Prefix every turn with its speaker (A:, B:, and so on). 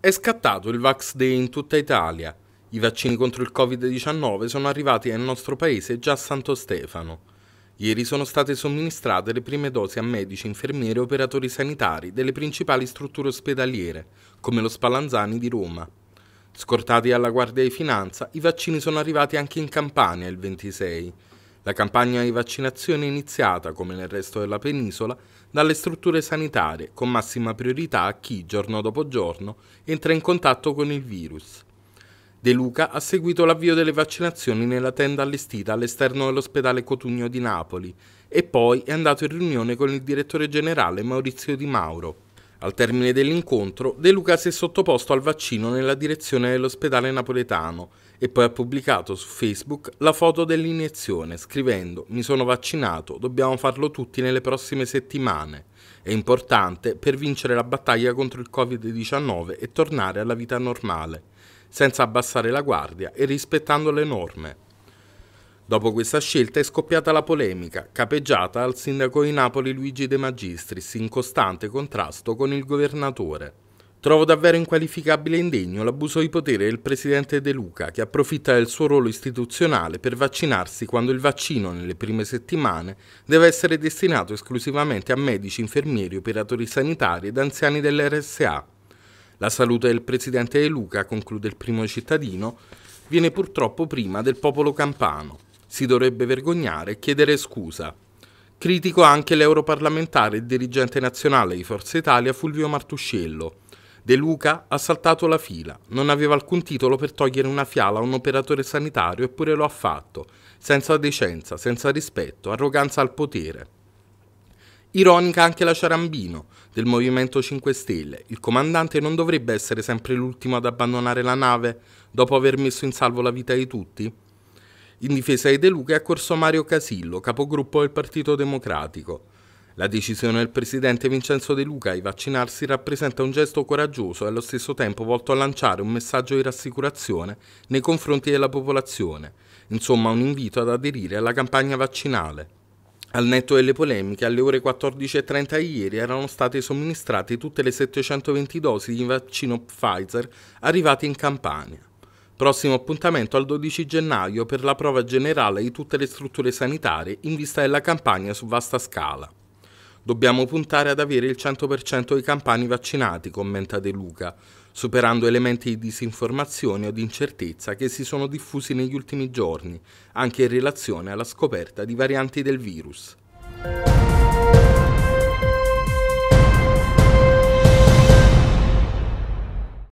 A: È scattato il Vax Day in tutta Italia. I vaccini contro il Covid-19 sono arrivati nel nostro paese già a Santo Stefano. Ieri sono state somministrate le prime dosi a medici, infermieri e operatori sanitari delle principali strutture ospedaliere, come lo Spallanzani di Roma. Scortati alla Guardia di Finanza, i vaccini sono arrivati anche in Campania il 26. La campagna di vaccinazione è iniziata, come nel resto della penisola, dalle strutture sanitarie, con massima priorità a chi, giorno dopo giorno, entra in contatto con il virus. De Luca ha seguito l'avvio delle vaccinazioni nella tenda allestita all'esterno dell'ospedale Cotugno di Napoli e poi è andato in riunione con il direttore generale Maurizio Di Mauro. Al termine dell'incontro, De Luca si è sottoposto al vaccino nella direzione dell'ospedale napoletano e poi ha pubblicato su Facebook la foto dell'iniezione scrivendo Mi sono vaccinato, dobbiamo farlo tutti nelle prossime settimane. È importante per vincere la battaglia contro il Covid-19 e tornare alla vita normale, senza abbassare la guardia e rispettando le norme. Dopo questa scelta è scoppiata la polemica, capeggiata al sindaco di Napoli Luigi De Magistris, in costante contrasto con il governatore. Trovo davvero inqualificabile e indegno l'abuso di potere del presidente De Luca, che approfitta del suo ruolo istituzionale per vaccinarsi quando il vaccino, nelle prime settimane, deve essere destinato esclusivamente a medici, infermieri, operatori sanitari ed anziani dell'RSA. La salute del presidente De Luca, conclude il primo cittadino, viene purtroppo prima del popolo campano si dovrebbe vergognare e chiedere scusa. Critico anche l'europarlamentare e dirigente nazionale di Forza Italia Fulvio Martuscello. De Luca ha saltato la fila, non aveva alcun titolo per togliere una fiala a un operatore sanitario eppure lo ha fatto, senza decenza, senza rispetto, arroganza al potere. Ironica anche la Ciarambino, del Movimento 5 Stelle. Il comandante non dovrebbe essere sempre l'ultimo ad abbandonare la nave dopo aver messo in salvo la vita di tutti? In difesa di De Luca è accorso Mario Casillo, capogruppo del Partito Democratico. La decisione del presidente Vincenzo De Luca di vaccinarsi rappresenta un gesto coraggioso e allo stesso tempo volto a lanciare un messaggio di rassicurazione nei confronti della popolazione, insomma un invito ad aderire alla campagna vaccinale. Al netto delle polemiche, alle ore 14.30 ieri erano state somministrate tutte le 720 dosi di vaccino Pfizer arrivate in Campania. Prossimo appuntamento al 12 gennaio per la prova generale di tutte le strutture sanitarie in vista della campagna su vasta scala. Dobbiamo puntare ad avere il 100% dei campani vaccinati, commenta De Luca, superando elementi di disinformazione o di incertezza che si sono diffusi negli ultimi giorni, anche in relazione alla scoperta di varianti del virus.